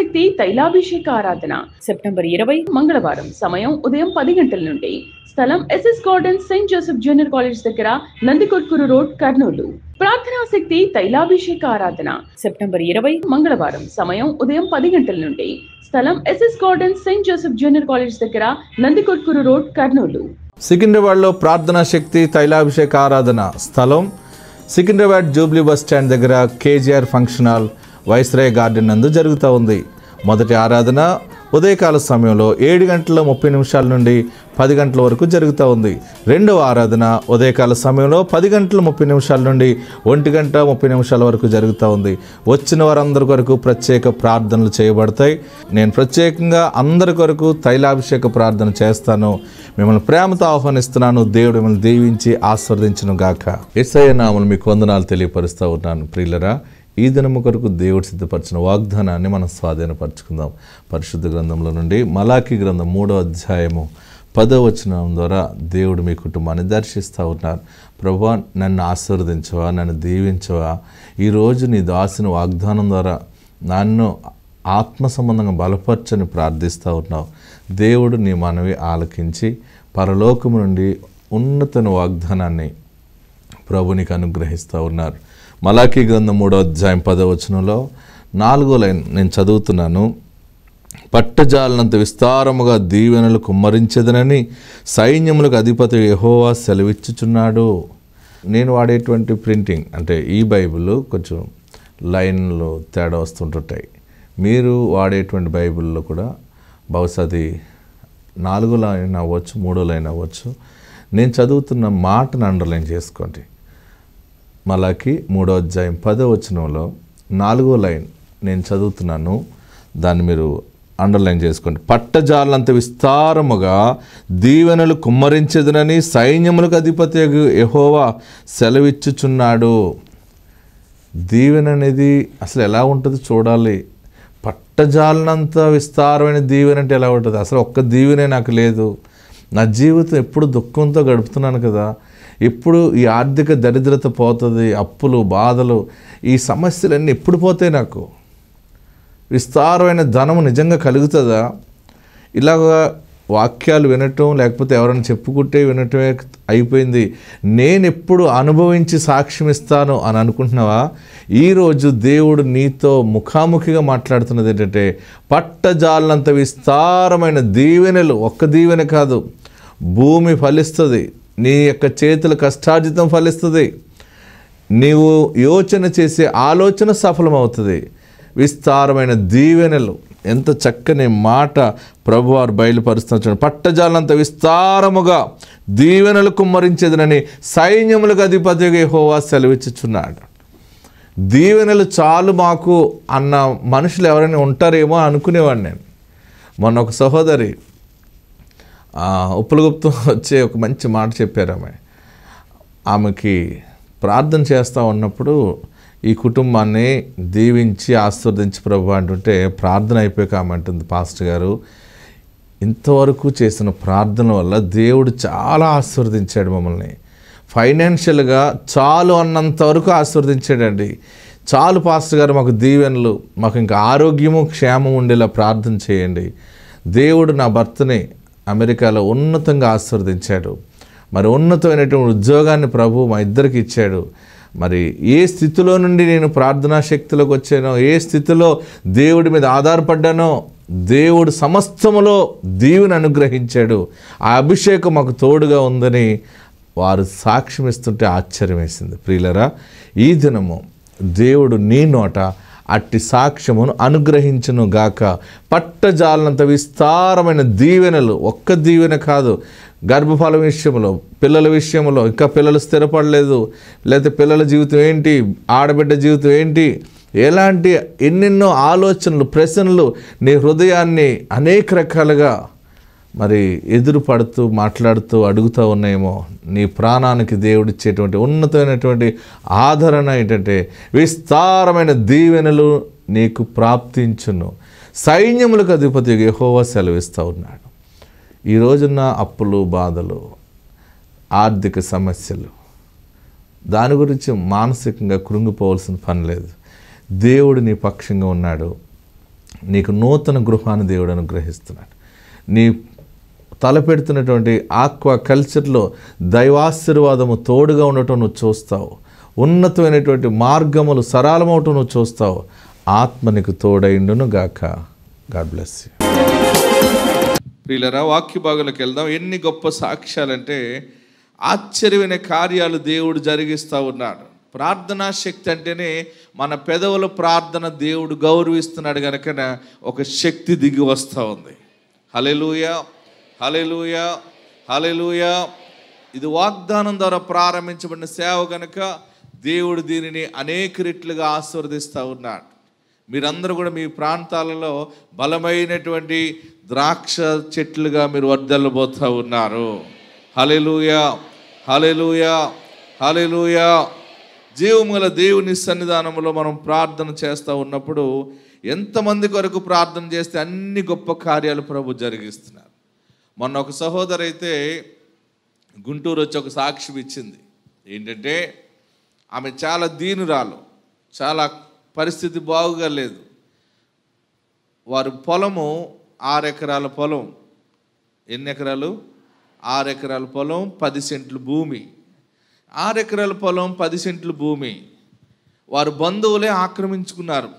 శక్తి తైలాభిషేక ఆరాధన. సెప్టెంబర్ ఇరవై మంగళవారం. సమయం ఉదయం పది గంటల నుండి. స్థలం SS garden saint Joseph junior college దగ్గర నందికొట్కూరు రోడ్ కర్నూలు. ప్రార్థనా శక్తి తైలాభిషేక ఆరాధన. సెప్టెంబర్ ఇరవై మంగళవారం. సమయం ఉదయం పది గంటల నుండి. స్థలం SS garden saint Joseph junior college దగ్గర నందికొట్కూరు రోడ్ కర్నూలు. సికింద్రాబాద్లో ప్రార్థనా శక్తి తైలాభిషేక ఆరాధన. స్థలం సికింద్రాబాద్ జూబ్లీ బస్ స్టాండ్ దగ్గర KGR function hall viceroy garden నందు జరుగుతూ ఉంది. మొదటి ఆరాధన ఉదయకాల సమయంలో ఏడు గంటల ముప్పై నిమిషాల నుండి పది గంటల వరకు జరుగుతూ ఉంది. రెండవ ఆరాధన ఉదయకాల సమయంలో పది గంటల ముప్పై నిమిషాల నుండి ఒంటి గంట ముప్పై నిమిషాల వరకు జరుగుతూ ఉంది. వచ్చిన వారందరి కొరకు ప్రత్యేక ప్రార్థనలు చేయబడతాయి. నేను ప్రత్యేకంగా అందరి కొరకు తైలాభిషేక ప్రార్థన చేస్తాను. మిమ్మల్ని ప్రేమతో ఆహ్వానిస్తున్నాను. దేవుడు మిమ్మల్ని దీవించి ఆస్వాదించను గాక ఎస్ఐ నామలు మీకు వందనాలు తెలియపరుస్తూ ఉన్నాను ప్రియులరా. ఈ దినము కొరకు దేవుడు సిద్ధపరిచిన వాగ్దానాన్ని మనం స్వాధీనపరచుకుందాం. పరిశుద్ధ గ్రంథంలో నుండి మలాఖీ గ్రంథం మూడో అధ్యాయము పదో వచనం ద్వారా దేవుడు మీ కుటుంబాన్ని దర్శిస్తూ ఉన్నారు. ప్రభా నన్ను ఆశీర్వదించవా నన్ను దీవించవా? ఈరోజు నీ దాసిన వాగ్దానం ద్వారా నన్ను ఆత్మ సంబంధంగా బలపరచని ప్రార్థిస్తూ ఉన్నావు. దేవుడు నీ మనవి ఆలకించి పరలోకము నుండి ఉన్నతన వాగ్దానాన్ని ప్రభునికి అనుగ్రహిస్తూ ఉన్నారు. మలాఖీ గ్రంథం మూడో అధ్యాయం పదవచనంలో నాలుగో లైన్ నేను చదువుతున్నాను. పట్టజాలనంత విస్తారముగా దీవెనలు కుమ్మరించదనని సైన్యములకు అధిపతి యహోవా సెలవిచ్చుచున్నాడు. నేను వాడేటువంటి ప్రింటింగ్ అంటే ఈ బైబిల్ కొంచెం లైన్లు తేడా వస్తుంటుంటాయి. మీరు వాడేటువంటి బైబిల్లో కూడా బహుశా అది నాలుగో లైన్ అవ్వచ్చు మూడో లైన్ అవ్వచ్చు. నేను చదువుతున్న మాటను అండర్లైన్ చేసుకోండి. మలాకి మూడో అధ్యాయం పదో వచనంలో నాలుగో లైన్ నేను చదువుతున్నాను. దాన్ని మీరు అండర్లైన్ చేసుకోండి. పట్టజాలంత విస్తారముగా దీవెనలు కుమ్మరించదునని సైన్యములకు అధిపతి యహోవా సెలవిచ్చుచున్నాడు. దీవెన అనేది అసలు ఎలా ఉంటుంది చూడాలి. పట్టజాలనంత విస్తారమైన దీవెన అంటే ఎలా ఉంటుంది? అసలు ఒక్క దీవెనే నాకు లేదు. నా జీవితం ఎప్పుడు దుఃఖంతో గడుపుతున్నాను కదా. ఎప్పుడు ఈ ఆర్థిక దరిద్రత పోతుంది అప్పులు బాధలు ఈ సమస్యలన్నీ ఎప్పుడు పోతాయి నాకు? విస్తారమైన ధనము నిజంగా కలుగుతుందా? ఇలాగ వాక్యాలు వినటం లేకపోతే ఎవరైనా చెప్పుకుంటే వినటమే అయిపోయింది. నేను ఎప్పుడు అనుభవించి సాక్ష్యం ఇస్తాను అని అనుకుంటున్నావా? ఈరోజు దేవుడు నీతో ముఖాముఖిగా మాట్లాడుతున్నది ఏంటంటే పట్టజాలంత విస్తారమైన దీవెనలు ఒక్క దీవెన కాదు భూమి ఫలిస్తుంది. నీ యొక్క చేతుల కష్టార్జితం ఫలిస్తుంది. నీవు యోచన చేసే ఆలోచన సఫలమవుతుంది. విస్తారమైన దీవెనలు. ఎంత చక్కని మాట ప్రభువారు బయలుపరుస్తున్న పట్టజాలంత విస్తారముగా దీవెనలు కుమ్మరించేదనని సైన్యములకు అధిపతిగా హోవా సెలవిచ్చుచున్నాడు. దీవెనలు చాలు మాకు అన్న మనుషులు ఎవరైనా ఉంటారేమో అనుకునేవాడిని నేను. మొన్న ఒక సహోదరి ఉప్పలగుప్తం వచ్చే ఒక మంచి మాట చెప్పారు ఆమె. ఆమెకి ప్రార్థన చేస్తూ ఉన్నప్పుడు ఈ కుటుంబాన్ని దీవించి ఆశీర్వదించి ప్రభు అంటుంటే ప్రార్థన అయిపోయాక ఆమె అంటుంది పాస్టర్ గారు ఇంతవరకు చేసిన ప్రార్థన వల్ల దేవుడు చాలా ఆశీర్వదించాడు మమ్మల్ని. ఫైనాన్షియల్గా చాలు అన్నంత వరకు ఆశీర్వదించాడండి. చాలు పాస్టర్ గారు మాకు దీవెనలు మాకు ఇంకా ఆరోగ్యము క్షేమం ఉండేలా ప్రార్థన చేయండి. దేవుడు నా భర్తని అమెరికాలో ఉన్నతంగా ఆశీర్వదించాడు. మరి ఉన్నతమైనటువంటి ఉద్యోగాన్ని ప్రభు మా ఇద్దరికి ఇచ్చాడు. మరి ఏ స్థితిలో నుండి నేను ప్రార్థనా శక్తిలోకి వచ్చానో ఏ స్థితిలో దేవుడి మీద ఆధారపడ్డానో దేవుడు సమస్తములో దీవుని అనుగ్రహించాడు. ఆ అభిషేకం మాకు తోడుగా ఉందని వారు సాక్ష్యం ఇస్తుంటే ఆశ్చర్యం వేసింది ప్రియులరా ఈ దినము దేవుడు నీ నోట అట్టి సాక్ష్యమును అనుగ్రహించను గాక. పట్టజాలనంత విస్తారమైన దీవెనలు ఒక్క దీవెన కాదు. గర్భఫల విషయంలో పిల్లల విషయంలో ఇంకా పిల్లలు స్థిరపడలేదు. లేకపోతే పిల్లల జీవితం ఏంటి? ఆడబిడ్డ జీవితం ఏంటి? ఎలాంటి ఎన్నెన్నో ఆలోచనలు ప్రశ్నలు నీ హృదయాన్ని అనేక రకాలుగా మరి ఎదురు పడుతూ మాట్లాడుతూ అడుగుతూ ఉన్నాయేమో నీ ప్రాణానికి దేవుడిచ్చేటువంటి ఉన్నతమైనటువంటి ఆదరణ ఏంటంటే విస్తారమైన దీవెనలు నీకు ప్రాప్తించును. సైన్యములకు అధిపతి యహోవా సెలవిస్తూ ఉన్నాడు. ఈ రోజున్న అప్పులు బాధలు ఆర్థిక సమస్యలు దాని గురించి మానసికంగా కృంగిపోవాల్సిన పని లేదు. దేవుడు నీ పక్షంగా ఉన్నాడు. నీకు నూతన గృహాన్ని దేవుడు అనుగ్రహిస్తున్నాడు. నీ తలపెడుతున్నటువంటి ఆక్వా కల్చర్లో దైవాశీర్వాదము తోడుగా ఉండటం నువ్వు చూస్తావు. ఉన్నతమైనటువంటి మార్గములు సరళమవటం నువ్వు చూస్తావు. ఆత్మనికి తోడైండును గాక గాడ్ బ్లెస్ ప్రియులరా వాక్య భాగంలోకి వెళ్దాం. ఎన్ని గొప్ప సాక్ష్యాలంటే ఆశ్చర్యమైన కార్యాలు దేవుడు జరిగిస్తూ ఉన్నాడు. ప్రార్థనా శక్తి అంటేనే మన పెదవుల ప్రార్థన దేవుడు గౌరవిస్తున్నాడు కనుక ఒక శక్తి దిగి వస్తూ ఉంది. హలెలూయ హలెలూయ హలెలూయ ఇది వాగ్దానం ద్వారా ప్రారంభించబడిన సేవ కనుక దేవుడు దీనిని అనేక రెట్లుగా ఆశీర్వదిస్తూ ఉన్నాడు. మీరందరూ కూడా మీ ప్రాంతాలలో బలమైనటువంటి ద్రాక్ష చెట్లుగా మీరు వర్దల్లబోతూ ఉన్నారు. హలెలూయ హలెలూయ హలెలూయ జీవముల దేవుని సన్నిధానంలో మనం ప్రార్థన చేస్తూ ఉన్నప్పుడు ఎంతమంది కొరకు ప్రార్థన చేస్తే అన్ని గొప్ప కార్యాలు ప్రభు జరిగిస్తున్నారు. మొన్న ఒక సహోదరు అయితే గుంటూరు వచ్చి ఒక సాక్ష్యం ఇచ్చింది. ఏంటంటే ఆమె చాలా దీనురాలు చాలా పరిస్థితి బాగుగా లేదు వారు పొలము ఆరు ఎకరాల పొలం. ఎన్ని ఎకరాలు? ఆరు ఎకరాల పొలం పది సెంట్లు భూమి. ఆరు ఎకరాల పొలం పది సెంట్లు భూమి. వారు బంధువులే ఆక్రమించుకున్నారు.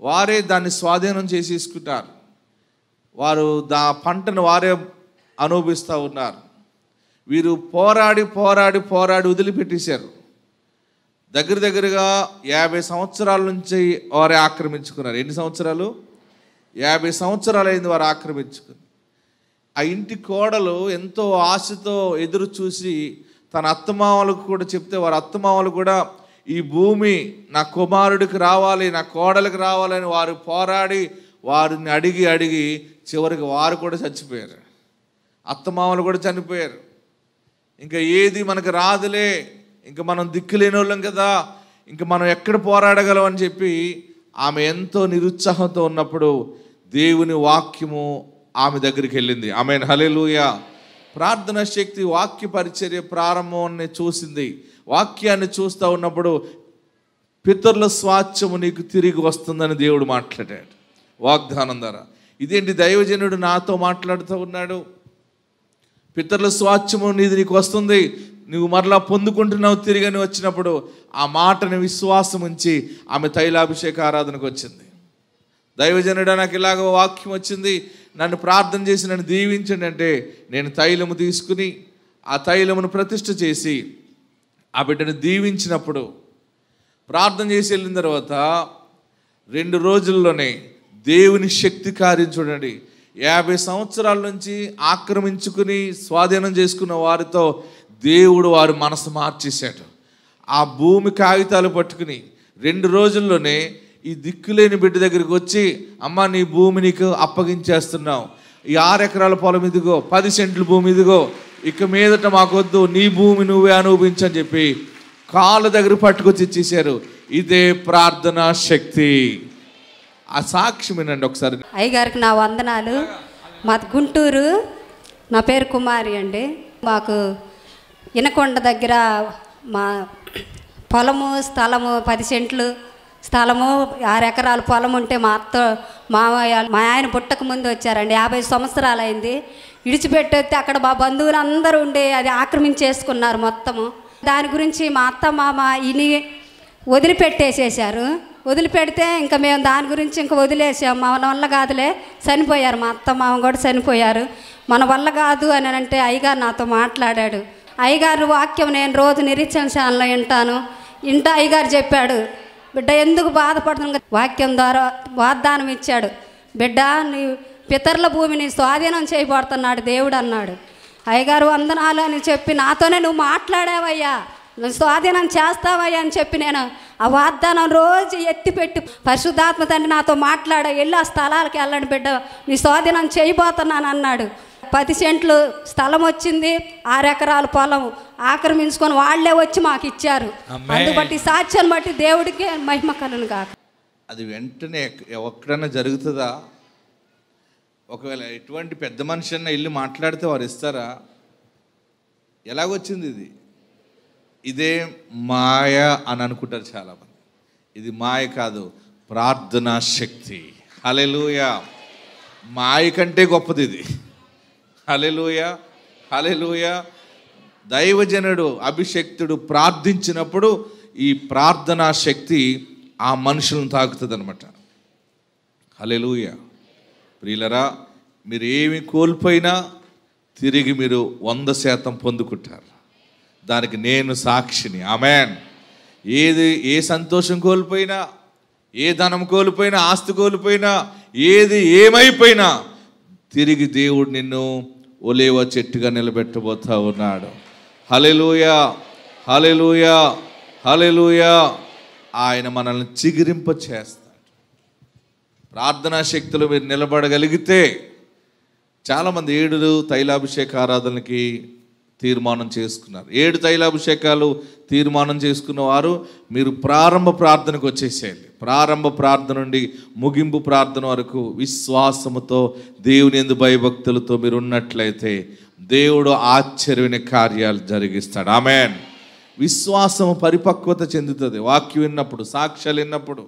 వారే దాన్ని స్వాధీనం చేసేసుకుంటారు. వారు దా పంటను వారే అనుభవిస్తూ ఉన్నారు. వీరు పోరాడి పోరాడి పోరాడి వదిలిపెట్టేశారు. దగ్గర దగ్గరగా యాభై సంవత్సరాల నుంచి వారే ఆక్రమించుకున్నారు. ఎన్ని సంవత్సరాలు? యాభై సంవత్సరాలైంది వారు ఆక్రమించుకుని. ఆ ఇంటి కోడలు ఎంతో ఆశతో ఎదురు చూసి తన అత్తమామలకు కూడా చెప్తే వారి అత్తమామలు కూడా ఈ భూమి నా కుమారుడికి రావాలి నా కోడలికి రావాలని వారు పోరాడి వారిని అడిగి అడిగి చివరికి వారు కూడా చచ్చిపోయారు. అత్తమామలు కూడా చనిపోయారు. ఇంకా ఏది మనకు రాదులే. ఇంకా మనం దిక్కులేని వాళ్ళం కదా. ఇంకా మనం ఎక్కడ పోరాడగలం అని చెప్పి ఆమె ఎంతో నిరుత్సాహంతో ఉన్నప్పుడు దేవుని వాక్యము ఆమె దగ్గరికి వెళ్ళింది. ఆమె హలెలూయ ప్రార్థన శక్తి వాక్య పరిచర్య ప్రారంభాన్ని చూసింది. వాక్యాన్ని చూస్తూ ఉన్నప్పుడు పితరుల స్వాచ్ఛము నీకు తిరిగి వస్తుందని దేవుడు మాట్లాడాడు. వాగ్దానం ద్వారా ఇదేంటి దైవజనుడు నాతో మాట్లాడుతూ ఉన్నాడు? పితరుల స్వాచ్ఛము నీది నీకు వస్తుంది. నువ్వు మరలా పొందుకుంటున్నావు తిరిగని వచ్చినప్పుడు ఆ మాటని విశ్వాసం ఉంచి ఆమె తైలాభిషేక ఆరాధనకు వచ్చింది. దైవజనుడ నాకు ఇలాగ వాక్యం వచ్చింది. నన్ను ప్రార్థన చేసి నన్ను దీవించండి అంటే నేను తైలము తీసుకుని ఆ తైలమును ప్రతిష్ఠ చేసి ఆ బిడ్డను దీవించినప్పుడు ప్రార్థన చేసి వెళ్ళిన తర్వాత రెండు రోజుల్లోనే దేవుని శక్తి కార్యం చూడండి. యాభై సంవత్సరాల నుంచి ఆక్రమించుకుని స్వాధీనం చేసుకున్న వారితో దేవుడు వారి మనసు మార్చేశాడు. ఆ భూమి కాగితాలు పట్టుకుని రెండు రోజుల్లోనే ఈ దిక్కులేని బిడ్డ దగ్గరికి వచ్చి అమ్మ నీ భూమి నీకు అప్పగించేస్తున్నావు. ఈ ఆరు ఎకరాల పొలం ఇదిగో పది సెంట్ల భూమి ఇదిగో ఇక మీదట మాకొద్దు నీ భూమి నువ్వే అనుభవించని చెప్పి కాళ్ళ దగ్గర పట్టుకొచ్చి ఇచ్చేసారు ఇదే ప్రార్థన శక్తి. ఆ సాక్ష్యం వినండి ఒకసారి. అయ్యగారికి నా వందనాలు. మాది గుంటూరు నా పేరు కుమారి అండి. మాకు ఇనకొండ దగ్గర మా పొలము స్థలము పది సెంట్లు స్థలము ఆరు ఎకరాల పొలం ఉంటే మా అత్త మామయ్య మా ఆయన పుట్టక ముందు వచ్చారండి. యాభై సంవత్సరాలు అయింది విడిచిపెట్టేస్తే అక్కడ మా బంధువులు అందరూ ఉండే అది ఆక్రమించేసుకున్నారు మొత్తము. దాని గురించి మా అత్త మామ ఇని వదిలిపెట్టేసేసారు వదిలిపెడితే ఇంకా మేము దాని గురించి ఇంకా వదిలేసాం. మన వల్ల కాదులే చనిపోయారు. మా అత్త మామ కూడా చనిపోయారు. మన వల్ల కాదు అని అంటే అయ్యగారు నాతో మాట్లాడాడు. అయ్యగారు వాక్యం నేను రోజు నిరీక్షణ ఛానల్లో వింటాను. ఇంట అయ్యగారు చెప్పాడు బిడ్డ ఎందుకు బాధపడుతుంది వాక్యం ద్వారా వాగ్దానం ఇచ్చాడు. బిడ్డ నీ పితరుల భూమిని స్వాధీనం చేయబడుతున్నాడు దేవుడు అన్నాడు. అయ్యగారు వందనాలు అని చెప్పి నాతోనే నువ్వు మాట్లాడావయ్యా. నువ్వు స్వాధీనం చేస్తావయ్యా అని చెప్పి నేను ఆ వాగ్దానం రోజు ఎత్తిపెట్టి పరిశుద్ధాత్మ తండ్రి నాతో మాట్లాడ వెళ్ళి ఆ స్థలాలకు వెళ్ళండి బిడ్డ. నీ స్వాధీనం చేయబోతున్నాను అన్నాడు. పది సెంట్లు స్థలం వచ్చింది ఆరు ఎకరాల పొలం ఆక్రమించుకొని వాళ్ళే వచ్చి మాకు ఇచ్చారు. అందుబట్టి సాక్ష్యం బట్టి దేవుడికి మహిమ కలును కాక అది వెంటనే ఎక్- ఎక్కడన్నా జరుగుతుందా? ఒకవేళ ఎటువంటి పెద్ద మనిషి అన్న వెళ్ళి మాట్లాడితే వారు ఇస్తారా? ఎలాగొచ్చింది ఇది? ఇదే మాయ అని అనుకుంటారు చాలామంది. ఇది మాయ కాదు ప్రార్థనా శక్తి. హలెలూయ మాయ కంటే గొప్పది ఇది. హలెలూయ హలెలూయ దైవజనుడు అభిషక్తుడు ప్రార్థించినప్పుడు ఈ ప్రార్థనా శక్తి ఆ మనుషులను తాకుతుంది అనమాట హలెలూయ ప్రియులరా మీరు ఏమి కోల్పోయినా తిరిగి మీరు వంద శాతం పొందుకుంటారు. దానికి నేను సాక్షిని. ఆమెన్. ఏది ఏ సంతోషం కోల్పోయినా ఏ ధనం కోల్పోయినా ఆస్తి కోల్పోయినా ఏది ఏమైపోయినా తిరిగి దేవుడు నిన్ను ఒలేవ చెట్టుగా నిలబెట్టబోతా ఉన్నాడు. హలెలూయ హలెలూయ హలెలూయ ఆయన మనల్ని చిగిరింప చేస్తాడు. ప్రార్థనా శక్తులు మీరు నిలబడగలిగితే చాలామంది ఏడులు తైలాభిషేక ఆరాధనకి తీర్మానం చేసుకున్నారు. ఏడు తైలాభిషేకాలు తీర్మానం చేసుకున్న వారు మీరు ప్రారంభ ప్రార్థనకు వచ్చేసేయండి. ప్రారంభ ప్రార్థన నుండి ముగింపు ప్రార్థన వరకు విశ్వాసముతో దేవుని ఎందు భయభక్తులతో మీరు ఉన్నట్లయితే దేవుడు ఆశ్చర్యమైన కార్యాలు జరిగిస్తాడు. ఆమెన్. విశ్వాసము పరిపక్వత చెందుతుంది. వాక్యం విన్నప్పుడు సాక్ష్యాలు విన్నప్పుడు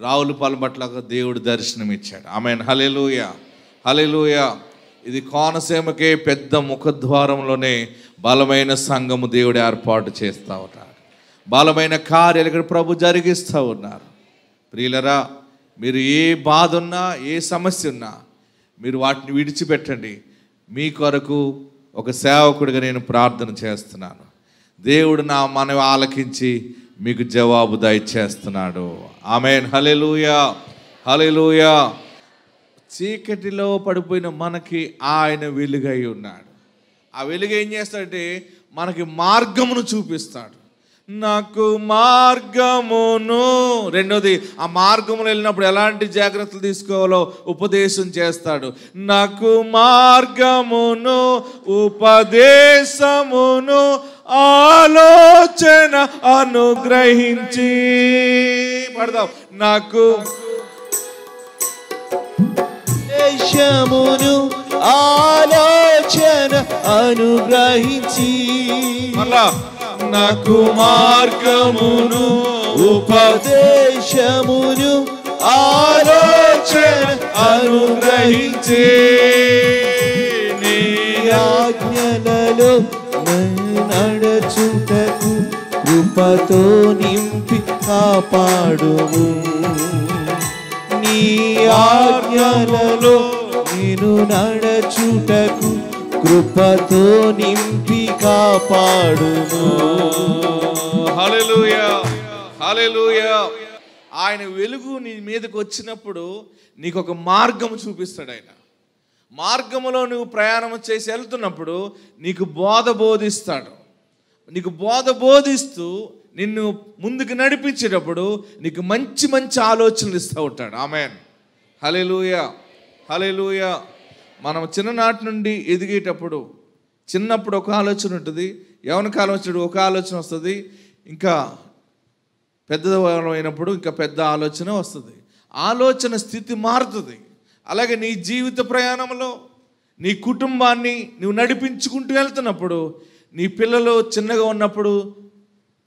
రావుల పట్ల దేవుడు దర్శనం ఇచ్చాడు ఆమెన్. హలెలూయ హలెలూయ ఇది కోనసీమకే పెద్ద ముఖద్వారంలోనే బలమైన సంఘము దేవుడు ఏర్పాటు చేస్తూ ఉన్నాడు బలమైన కార్యాలు ఇక్కడ ప్రభు జరిగిస్తూ ఉన్నారు. ప్రియులరా మీరు ఏ బాధ ఉన్నా ఏ సమస్య ఉన్నా మీరు వాటిని విడిచిపెట్టండి. మీ కొరకు ఒక సేవకుడిగా నేను ప్రార్థన చేస్తున్నాను. దేవుడు నా మనవి ఆలకించి మీకు జవాబు దయచేస్తున్నాడు. ఆమెన్. హలెలూయా హలెలూయా చీకటిలో పడిపోయిన మనకి ఆయన వెలుగై ఉన్నాడు. ఆ వెలుగు ఏం చేస్తాడంటే మనకి మార్గమును చూపిస్తాడు. నాకు మార్గమును రెండోది ఆ మార్గములు వెళ్ళినప్పుడు ఎలాంటి జాగ్రత్తలు తీసుకోవాలో ఉపదేశం చేస్తాడు. నాకు మార్గమును ఉపదేశమును ఆలోచన అనుగ్రహించి. పడదాం. నాకు దేశమును ఆలోచన అనుగ్రహించి. నాకు మార్గమును ఉపదేశమును ఆలోచన అనుగ్రహించే. నీ ఆజ్ఞలలో నడచుటకు కృపతో నింపి కాపాడుము. నీ ఆజ్ఞలలో నేను నడచుటకు కృపతో నింపి కాపాడును హల్లెలూయా హల్లెలూయా. ఆయన వెలుగు నీ మీదకి వచ్చినప్పుడు నీకు ఒక మార్గం చూపిస్తాడు ఆయన. మార్గములో నువ్వు ప్రయాణం చేసి వెళ్తున్నప్పుడు నీకు బోధ బోధిస్తాడు. నీకు బోధ బోధిస్తూ నిన్ను ముందుకు నడిపించేటప్పుడు నీకు మంచి మంచి ఆలోచనలు ఇస్తూ ఉంటాడు. ఆమెన్. హలెలూయా హలేలుయ మనం చిన్ననాటి నుండి ఎదిగేటప్పుడు చిన్నప్పుడు ఒక ఆలోచన ఉంటుంది. యవన కాలం వచ్చినప్పుడు ఒక ఆలోచన వస్తుంది. ఇంకా పెద్దదైనప్పుడు ఇంకా పెద్ద ఆలోచన వస్తుంది. ఆలోచన స్థితి మారుతుంది. అలాగే నీ జీవిత ప్రయాణంలో నీ కుటుంబాన్ని నువ్వు నడిపించుకుంటూ వెళ్తున్నప్పుడు నీ పిల్లలు చిన్నగా ఉన్నప్పుడు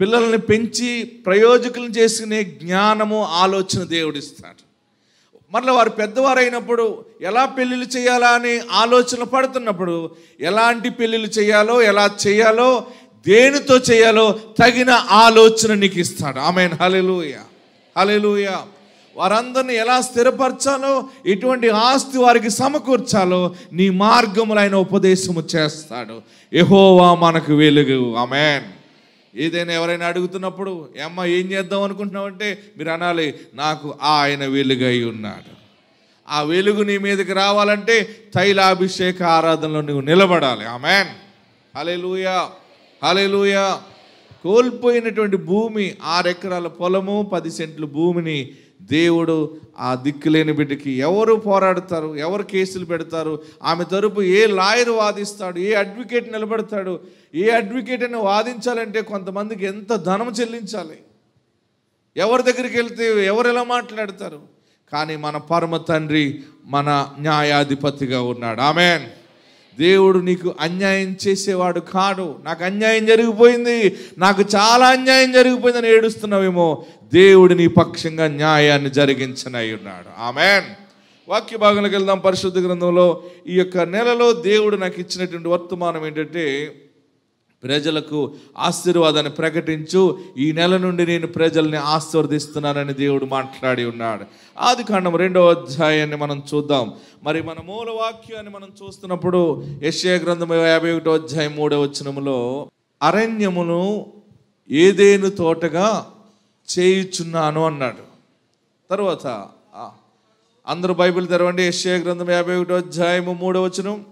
పిల్లల్ని పెంచి ప్రయోజకులను చేసుకునే జ్ఞానము ఆలోచన దేవుడిస్తాడు. మరలా వారు పెద్దవారు అయినప్పుడు ఎలా పెళ్ళిళ్ళు చేయాలా అని ఆలోచన పడుతున్నప్పుడు ఎలాంటి పెళ్ళిళ్ళు చేయాలో ఎలా చేయాలో దేనితో చేయాలో తగిన ఆలోచన నీకు ఇస్తాడు. ఆమె హలెలుయ హలెలుయ వారందరిని ఎలా స్థిరపరచాలో ఎటువంటి ఆస్తి వారికి సమకూర్చాలో నీ మార్గములైన ఉపదేశము చేస్తాడు. ఎహోవా మనకు వెలుగు. ఆమెన్. ఏదైనా ఎవరైనా అడుగుతున్నప్పుడు అమ్మ ఏం చేద్దాం అనుకుంటున్నామంటే మీరు అనాలి నాకు ఆయన వెలుగై ఉన్నాడు. ఆ వెలుగు నీ మీదకి రావాలంటే తైలాభిషేక ఆరాధనలో నువ్వు నిలబడాలి. ఆ ఆమెన్. హలెలూయా హలెలూయా కోల్పోయినటువంటి భూమి ఆరెకరాల పొలము పది సెంట్లు భూమిని దేవుడు ఆ దిక్కులేని బిడ్డకి ఎవరు పోరాడతారు? ఎవరు కేసులు పెడతారు? ఆమె తరపు ఏ లాయర్ వాదిస్తాడు? ఏ అడ్వకేట్ నిలబడతాడు? ఏ అడ్వకేట్ అని వాదించాలంటే కొంతమందికి ఎంత ధనం చెల్లించాలి? ఎవరి దగ్గరికి వెళ్తే ఎవరు ఎలా మాట్లాడతారు? కానీ మన పరమ తండ్రి మన న్యాయాధిపతిగా ఉన్నాడు. ఆమెన్. దేవుడు నీకు అన్యాయం చేసేవాడు కాడు. నాకు అన్యాయం జరిగిపోయింది. నాకు చాలా అన్యాయం జరిగిపోయిందని ఏడుస్తున్నావేమో. దేవుడు నీ పక్షంగా న్యాయాన్ని జరిగించనై ఉన్నాడు. ఆమెన్. వాక్య భాగంలోకి వెళ్దాం. పరిశుద్ధ గ్రంథంలో ఈ యొక్క నెలలో దేవుడు నాకు ఇచ్చినటువంటి వర్తమానం ఏంటంటే ప్రజలకు ఆశీర్వాదాన్ని ప్రకటించు. ఈ నెల నుండి నేను ప్రజల్ని ఆశీర్వదిస్తున్నానని దేవుడు మాట్లాడి ఉన్నాడు. ఆది కాండం రెండవ అధ్యాయాన్ని మనం చూద్దాం. మరి మన మూల వాక్యాన్ని మనం చూస్తున్నప్పుడు యెషయా గ్రంథం యాభై ఒకటో అధ్యాయం మూడవ వచనములో అరణ్యమును ఏదేను తోటగా చేయుచున్నాను అన్నాడు. తర్వాత అందరూ బైబిల్ తెరవండి. యెషయా గ్రంథం యాభై ఒకటో అధ్యాయము మూడవ వచనం.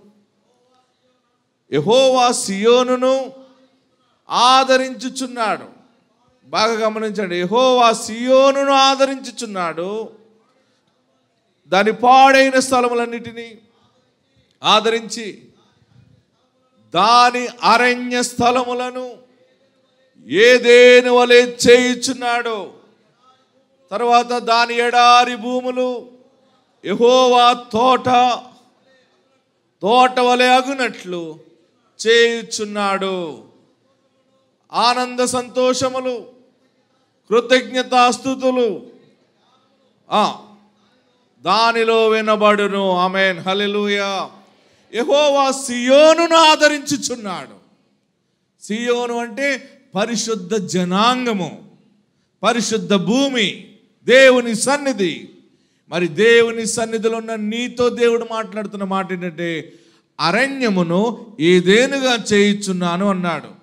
యహోవా సియోనును ఆదరించుచున్నాడు. బాగా గమనించండి. యహోవా సియోనును ఆదరించుచున్నాడు. దాని పాడైన స్థలములన్నిటినీ ఆదరించి దాని అరణ్య స్థలములను ఏదేను వలె చేయుచున్నాడు. తర్వాత దాని ఎడారి భూములు యహోవా తోట తోట వలె అగునట్లు చేయుచున్నాడు. ఆనంద సంతోషములు కృతజ్ఞతాస్థుతులు దానిలో వినబడును. ఆమెన్. హలెలుయా యహోవా సియోనును ఆదరించుచున్నాడు. సియోను అంటే పరిశుద్ధ జనాంగము పరిశుద్ధ భూమి దేవుని సన్నిధి. మరి దేవుని సన్నిధిలో ఉన్న నీతో దేవుడు మాట్లాడుతున్న మాట ఏంటంటే అరణ్యమును ఏదేనుగా చేయుచున్నాను అన్నాడు.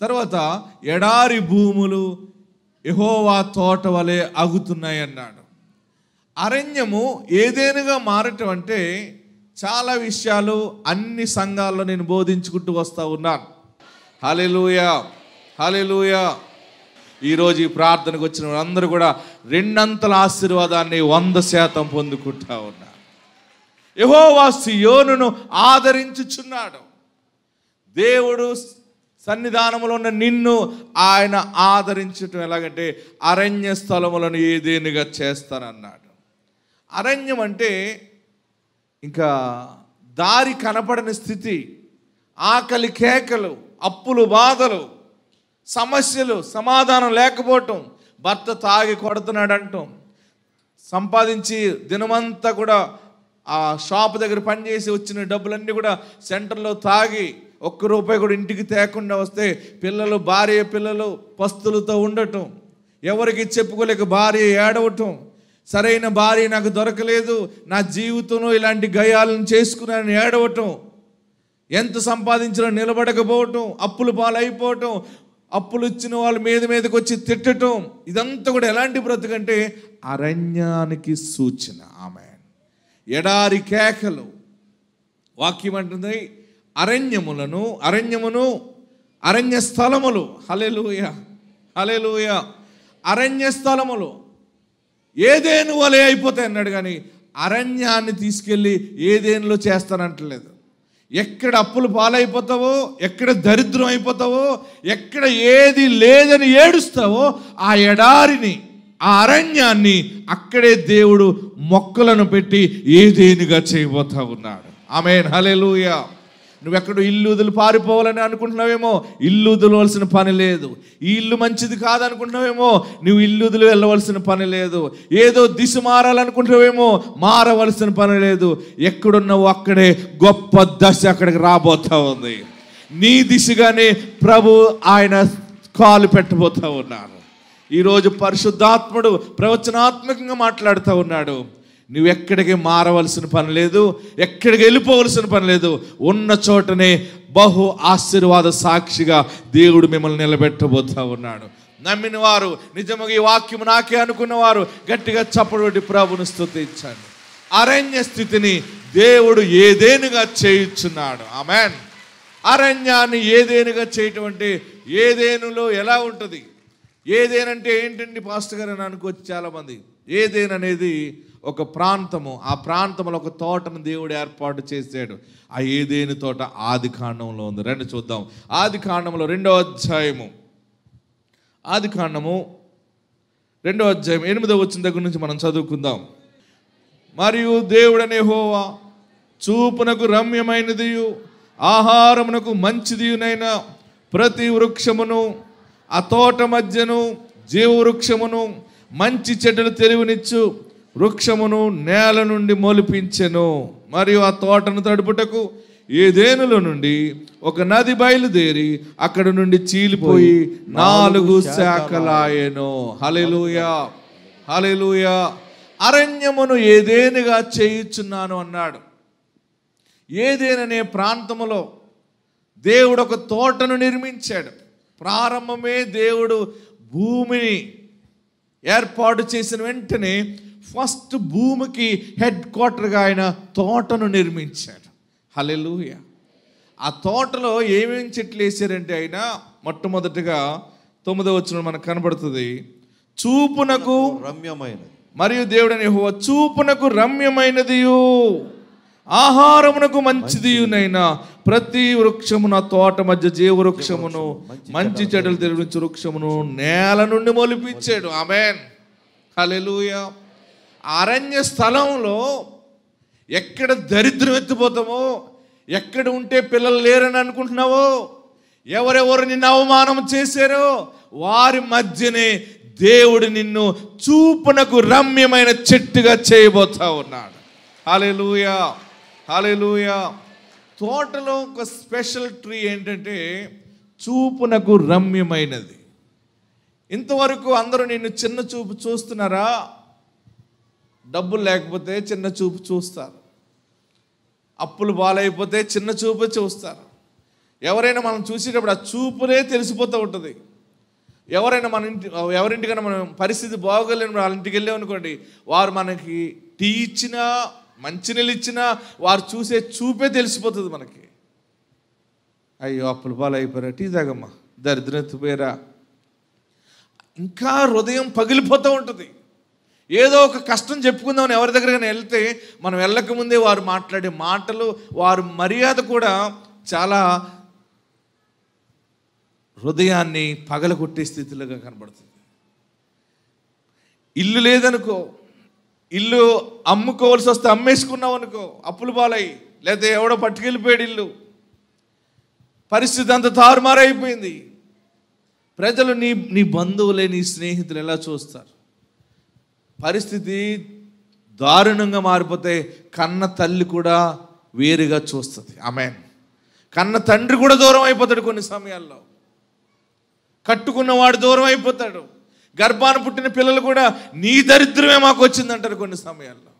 తర్వాత ఎడారి భూములు యహోవా తోట వలె అగుతున్నాయి అన్నాడు అరణ్యము ఏదేనుగా మారటం అంటే చాలా విషయాలు అన్ని సంఘాల్లో నేను బోధించుకుంటూ వస్తూ ఉన్నాను. హలెలూయా హలెలూయా ఈరోజు ఈ ప్రార్థనకు వచ్చిన వాళ్ళందరూ కూడా రెండంతల ఆశీర్వాదాన్ని వంద శాతం పొందుకుంటా ఉన్నారు. యహోవా సియోనును ఆదరించుచున్నాడు. దేవుడు సన్నిధానంలో ఉన్న నిన్ను ఆయన ఆదరించటం ఎలాగంటే అరణ్య స్థలములను ఏదేనిగా చేస్తానన్నాడు. అరణ్యం అంటే ఇంకా దారి కనపడని స్థితి ఆకలి కేకలు అప్పులు బాధలు సమస్యలు సమాధానం లేకపోవటం భర్త తాగి కొడుతున్నాడు అంటాం సంపాదించి దినమంతా కూడా ఆ షాప్ దగ్గర పనిచేసి వచ్చిన డబ్బులన్నీ కూడా సెంటర్లో తాగి ఒక్క రూపాయి కూడా ఇంటికి తేకుండా వస్తే పిల్లలు భార్య పిల్లలు పస్తులతో ఉండటం ఎవరికి చెప్పుకోలేక భార్య ఏడవటం సరైన భార్య నాకు దొరకలేదు నా జీవితంలో ఇలాంటి గయాలను చేసుకున్నాను ఏడవటం ఎంత సంపాదించినా నిలబడకపోవటం అప్పులు పాలైపోవటం అప్పులు ఇచ్చిన వాళ్ళ మీద మీదకి వచ్చి తిట్టటం ఇదంతా కూడా ఎలాంటి బ్రతుకంటే అరణ్యానికి సూచన. ఆమె ఎడారి కేకలు. వాక్యం అంటుంది అరణ్యములను అరణ్యమును అరణ్య స్థలములు హలెలూయ హలెలూయ అరణ్య స్థలములు ఏదేను వలె అయిపోతాయి అన్నాడు కానీ అరణ్యాన్ని తీసుకెళ్ళి ఏదేనులో చేస్తానంటలేదు. ఎక్కడ అప్పులు పాలైపోతావో ఎక్కడ దరిద్రం అయిపోతావో ఎక్కడ ఏది లేదని ఏడుస్తావో ఆ ఎడారిని ఆ అరణ్యాన్ని అక్కడే దేవుడు మొక్కలను పెట్టి ఏదేనుగా చేయబోతా ఉన్నాడు. ఆమె హలెలుయా నువ్వెక్కడో ఇల్లు వదిలి పారిపోవాలని అనుకుంటున్నావేమో? ఇల్లు వదలవలసిన పని లేదు. ఈ ఇల్లు మంచిది కాదనుకుంటున్నావేమో? నువ్వు ఇల్లు వదిలి వెళ్ళవలసిన పని లేదు. ఏదో దిశ మారాలనుకుంటున్నావేమో? మారవలసిన పని లేదు. ఎక్కడున్నావు అక్కడే గొప్ప దశ అక్కడికి రాబోతా ఉంది. నీ దిశగానే ప్రభు ఆయన కాలు పెట్టబోతా ఉన్నాను ఈరోజు పరిశుద్ధాత్ముడు ప్రవచనాత్మకంగా మాట్లాడుతూ ఉన్నాడు. నువ్వు ఎక్కడికి మారవలసిన పని లేదు ఎక్కడికి వెళ్ళిపోవలసిన పని లేదు. ఉన్న చోటనే బహు ఆశీర్వాద సాక్షిగా దేవుడు మిమ్మల్ని నిలబెట్టబోతా ఉన్నాడు. నమ్మిన వారు నిజముగా ఈ వాక్యం నాకే అనుకున్నవారు గట్టిగా చప్పటి ప్రభుని స్థుతించండి అరణ్య స్థితిని దేవుడు ఏదేనుగా చేయుచున్నాడు. ఆమెన్. అరణ్యాన్ని ఏదేనుగా చేయటం అంటే ఏదేనులో ఎలా ఉంటుంది? ఏదేనంటే ఏంటండి పాస్టర్ గారు అని అనుకోవచ్చు చాలామంది. ఏదేననేది ఒక ప్రాంతము ఆ ప్రాంతంలో ఒక తోటను దేవుడు ఏర్పాటు చేశాడు. ఆ ఏదేని తోట? ఆది కాండంలో ఉంది. రండి చూద్దాం. ఆది కాండంలో రెండో అధ్యాయము. ఆది కాండము రెండో అధ్యాయం ఎనిమిదో వచ్చిన దగ్గర నుంచి మనం చదువుకుందాం. మరియు దేవుడనే హోవా చూపునకు రమ్యమైనదియు ఆహారమునకు మంచిదియునైన ప్రతి వృక్షమును ఆ తోట మధ్యను జీవవృక్షమును మంచి చెడ్డలు తెలివినిచ్చు వృక్షమును నేల నుండి మొలిపించెను. మరియు ఆ తోటను తడుపుటకు ఏదేనులో నుండి ఒక నది బయలుదేరి అక్కడ నుండి చీలిపోయి నాలుగు శాఖలాయెను. హలెలూయా హలెలూయా అరణ్యమును ఏదేనుగా చేయుచున్నాను అన్నాడు. ఏదేననే ప్రాంతములో దేవుడు ఒక తోటను నిర్మించాడు. ప్రారంభమే దేవుడు భూమిని ఏర్పాటు చేసిన వెంటనే ఫస్ట్ భూమికి హెడ్ క్వార్టర్గా ఆయన తోటను నిర్మించాడు. హలెలూయ ఆ తోటలో ఏమేమి చెట్లు వేసారంటే ఆయన? మొట్టమొదటిగా తొమ్మిదో వచ్చిన మనకు కనబడుతుంది. చూపునకు రమ్యమైనది. మరియు దేవుడని చూపునకు రమ్యమైనదియు. ఆహారమునకు మంచిదియునైనా ప్రతి వృక్షమున తోట మధ్య జీవ వృక్షమును మంచి చెడులు తెలిపించు వృక్షమును నేల నుండి మొలిపించాడు. ఆమెన్. హల్లెలూయా. అరణ్య స్థలంలో ఎక్కడ దరిద్రం ఎత్తిపోతామో ఎక్కడ ఉంటే పిల్లలు లేరని అనుకుంటున్నావో ఎవరెవరు నిన్ను అవమానం చేశారో వారి మధ్యనే దేవుడు నిన్ను చూపునకు రమ్యమైన చెట్టుగా చేయబోతా ఉన్నాడు. హాలేలుయా హాలేలుయా తోటలో ఒక స్పెషల్ ట్రీ ఏంటంటే చూపునకు రమ్యమైనది. ఇంతవరకు అందరూ నిన్ను చిన్న చూపు చూస్తున్నారా? డబ్బులు లేకపోతే చిన్న చూపు చూస్తారు. అప్పులు బాలైపోతే చిన్న చూపు చూస్తారు. ఎవరైనా మనం చూసేటప్పుడు ఆ చూపులే తెలిసిపోతూ ఉంటుంది. ఎవరైనా మన ఇంటి ఎవరింటికైనా మనం పరిస్థితి బాగోలేని వాళ్ళ ఇంటికి వెళ్ళామనుకోండి వారు మనకి టీ ఇచ్చినా మంచినీళ్ళు ఇచ్చినా వారు చూసే చూపే తెలిసిపోతుంది మనకి. అయ్యో అప్పులు బాలైపోయారా టీ తాగమ్మా దరిద్రం ఇంకా హృదయం పగిలిపోతూ ఉంటుంది. ఏదో ఒక కష్టం చెప్పుకుందామని ఎవరి దగ్గర వెళ్తే మనం వెళ్ళకముందే వారు మాట్లాడే మాటలు వారు మర్యాద కూడా చాలా హృదయాన్ని పగలగొట్టే స్థితిలోగా కనబడుతుంది. ఇల్లు లేదనుకో ఇల్లు అమ్ముకోవాల్సి వస్తే అమ్మేసుకున్నావు అనుకో అప్పులు పాలయ్యి లేకపోతే ఎవడో పట్టుకెళ్ళిపోయాడు ఇల్లు. పరిస్థితి అంత తారుమారైపోయింది. ప్రజలు నీ నీ బంధువులే నీ స్నేహితులు ఎలా చూస్తారు? పరిస్థితి దారుణంగా మారిపోతే కన్న తల్లి కూడా వేరుగా చూస్తుంది. ఆమె కన్న తండ్రి కూడా దూరం అయిపోతాడు కొన్ని సమయాల్లో. కట్టుకున్నవాడు దూరం అయిపోతాడు. గర్భాన పుట్టిన పిల్లలు కూడా నీ దరిద్రమే మాకు వచ్చిందంటారు కొన్ని సమయాల్లో.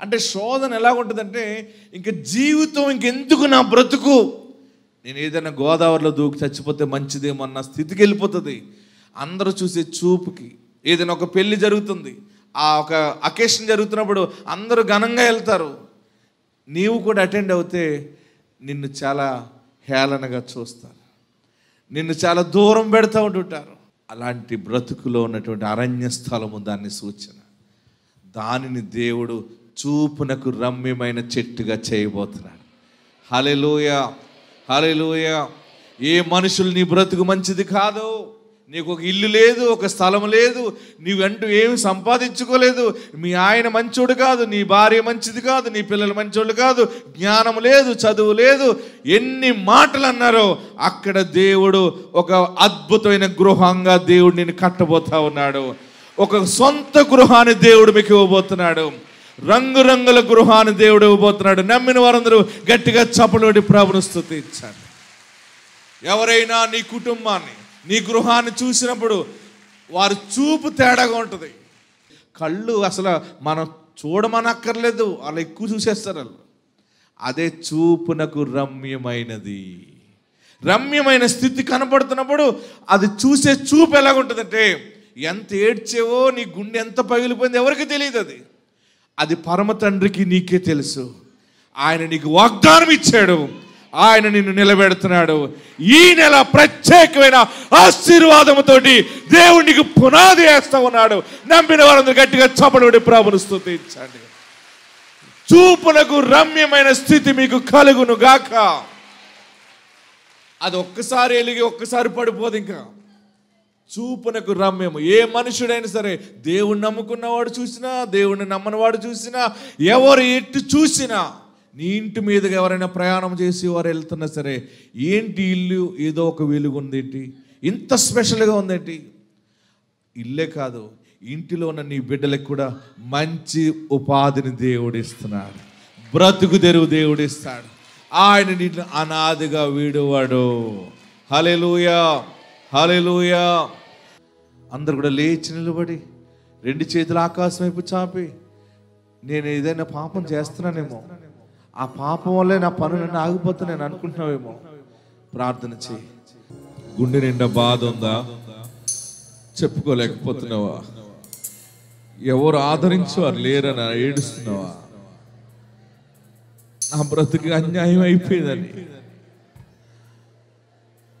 అంటే శోధన ఎలా ఉంటుందంటే ఇంక జీవితం ఇంకెందుకు నా బ్రతుకు? నేను ఏదైనా గోదావరిలో దూకి చచ్చిపోతే మంచిదేమో అన్న స్థితికి వెళ్ళిపోతుంది. అందరూ చూసే చూపుకి ఏదైనా ఒక పెళ్ళి జరుగుతుంది. ఆ ఒక అకేషన్ జరుగుతున్నప్పుడు అందరూ ఘనంగా వెళ్తారు. నీవు కూడా అటెండ్ అవుతే నిన్ను చాలా హేళనగా చూస్తారు. నిన్ను చాలా దూరం పెడతా ఉంటుంటారు. అలాంటి బ్రతుకులో ఉన్నటువంటి అరణ్య స్థలము దాన్ని సూచన. దానిని దేవుడు చూపునకు రమ్యమైన చెట్టుగా చేయబోతున్నాడు. హలెలూయ హలెలూయ ఏ మనుషులు నీ బ్రతుకు మంచిది కాదు. నీకు ఒక ఇల్లు లేదు ఒక స్థలం లేదు నీవంటూ ఏమి సంపాదించుకోలేదు. మీ ఆయన మంచోడు కాదు నీ భార్య మంచిది కాదు నీ పిల్లలు మంచోళ్ళు కాదు జ్ఞానం లేదు చదువు లేదు. ఎన్ని మాటలు అన్నారో అక్కడ దేవుడు ఒక అద్భుతమైన గృహంగా దేవుడు నేను కట్టబోతా ఉన్నాడు. ఒక సొంత గృహాన్ని దేవుడు మీకు ఇవ్వబోతున్నాడు. రంగురంగుల గృహాన్ని దేవుడు ఇవ్వబోతున్నాడు. నమ్మిన వారందరూ గట్టిగా చప్పలోడి ప్రభును స్థుతించండి. ఎవరైనా నీ కుటుంబాన్ని నీ గృహాన్ని చూసినప్పుడు వారు చూపు తేడాగా ఉంటుంది. కళ్ళు అసలు మనం చూడమనక్కర్లేదు వాళ్ళు ఎక్కువ చూసేస్తారు వాళ్ళు. అదే చూపునకు రమ్యమైనది. రమ్యమైన స్థితి కనపడుతున్నప్పుడు అది చూసే చూపు ఎలాగుంటుందంటే ఎంత ఏడ్చేవో నీ గుండె ఎంత పగిలిపోయింది ఎవరికి తెలియదు అది. అది పరమ తండ్రికి నీకే తెలుసు. ఆయన నీకు వాగ్దానం ఇచ్చాడు. ఆయన నిన్ను నిలబెడుతున్నాడు. ఈ నెల ప్రత్యేకమైన ఆశీర్వాదంతో దేవునికి పునాది వేస్తూ ఉన్నాడు. నమ్మిన వారందరూ గట్టిగా చపడబడి ప్రభును స్థుతించండి చూపునకు రమ్యమైన స్థితి మీకు కలుగును గాక. అది ఒక్కసారి ఎలిగి ఒక్కసారి పడిపోదు ఇంకా. చూపునకు రమ్యము. ఏ మనుషుడైనా సరే దేవుణ్ణి నమ్ముకున్నవాడు చూసినా దేవుణ్ణి నమ్మనివాడు చూసినా ఎవరు ఎట్టు చూసినా నీ ఇంటి మీదుగా ఎవరైనా ప్రయాణం చేసి వారు వెళ్తున్నా సరే ఏంటి ఇల్లు? ఏదో ఒక వెలుగు ఉందేంటి? ఇంత స్పెషల్గా ఉందేంటి? ఇల్లే కాదు ఇంటిలో ఉన్న నీ బిడ్డలకు కూడా మంచి ఉపాధిని దేవుడిస్తున్నాడు. బ్రతుకు తెరువు దేవుడిస్తాడు. ఆయన నీటిని అనాదిగా వీడువాడు. హలెలుయా హలెలుయా అందరు కూడా లేచి నిలబడి రెండు చేతులు ఆకాశం వైపు చాపి నేను ఏదైనా పాపం చేస్తున్నానేమో. ఆ పాపం వల్లే నా పనులన్నీ ఆగిపోతా నేను అనుకుంటున్నావేమో. ప్రార్థన చేయి. గుండె నిండా బాధ ఉందా? చెప్పుకోలేకపోతున్నావా? ఎవరు ఆదరించేవారు లేరని ఏడుస్తున్నావా? నా బ్రతుకు అన్యాయం అయిపోయిందని.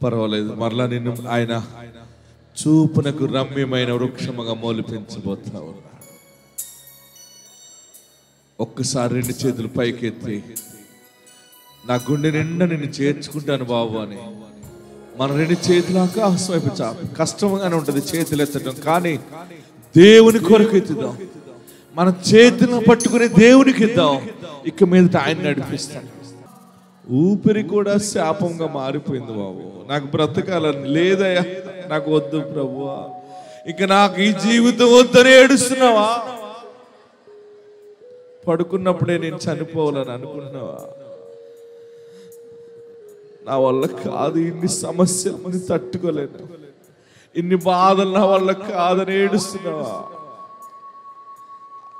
పర్వాలేదు మరలా నిన్ను ఆయన చూపునకు రమ్యమైన వృక్షముగా మోలిపించబోతున్నావు ఒక్కసారి రెండు చేతులు పైకెత్తి నా గుండె నిండా నేను చేర్చుకుంటాను బాబు అని. మన రెండు చేతులు ఆకాశం వైపు కష్టంగానే ఉంటుంది చేతులు ఎత్తడం కానీ దేవుని కొరకు ఎత్తుదాం. మన చేతులను పట్టుకుని దేవునికి ఇద్దాం ఇక మీదట ఆయన నడిపిస్తాను ఊపిరి కూడా శాపంగా మారిపోయింది బాబు. నాకు బ్రతకాలని లేదయ్యా. నాకు వద్దు ప్రభు ఇక నాకు ఈ జీవితం వద్దని ఏడుస్తున్నావా? పడుకున్నప్పుడే నేను చనిపోవాలని అనుకుంటున్నావా? నా వల్ల కాదు ఇన్ని సమస్యలు తట్టుకోలేను. ఇన్ని బాధలు నా వల్ల కాదని ఏడుస్తున్నావా?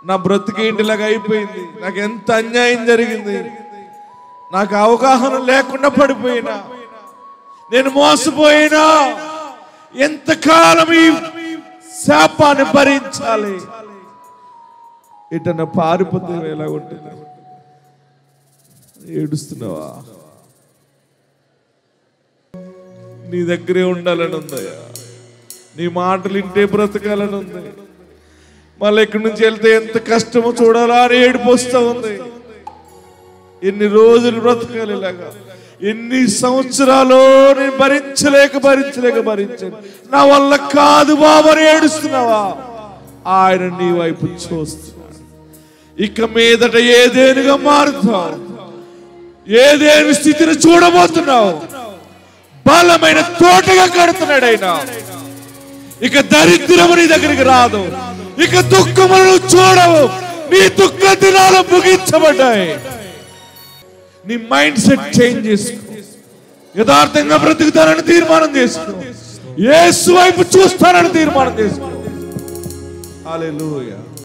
నా బ్రతికేంటిలాగా అయిపోయింది. నాకు ఎంత అన్యాయం జరిగింది. నాకు అవగాహన లేకుండా పడిపోయినా. నేను మోసపోయినా. ఎంతకాలం ఈ శాపాన్ని భరించాలి? ఎటన్నా పారిపోతే ఎలా ఉంటుంది. ఏడుస్తున్నావా? నీ దగ్గరే ఉండాలని ఉందయ్యా నీ మాటలు ఇంటే బ్రతకాలని ఉంది. మళ్ళీ ఇక్కడి నుంచి వెళ్తే ఎంత కష్టమో చూడాలా. అని ఏడుపు వస్తూ ఉంది. ఎన్ని రోజులు బ్రతకాలి ఇలాగా? ఎన్ని సంవత్సరాలు నేను భరించలేక భరించలేక భరించాను. నా వల్ల కాదు బాబు అని ఏడుస్తున్నావా? ఆయన నీ వైపు చూస్తు ఇక మీదట ఏదేనుగా మారుతావు? ఏదేని స్థితిని చూడబోతున్నావు? బలమైన తోటగా కడుతున్నాడు ఆయన ఇక దరిద్రము నీ దగ్గరికి రాదు. ఇక దుఃఖములను చూడవు. నీ దుఃఖ దినాలు ముగించబడ్డాయి. నీ మైండ్ సెట్ చేంజ్ చేసుకో. యథార్థంగా బ్రతుకుతానని తీర్మానం చేసుకో. ఏసు వైపు చూస్తానని తీర్మానం చేసుకో. హల్లెలూయా.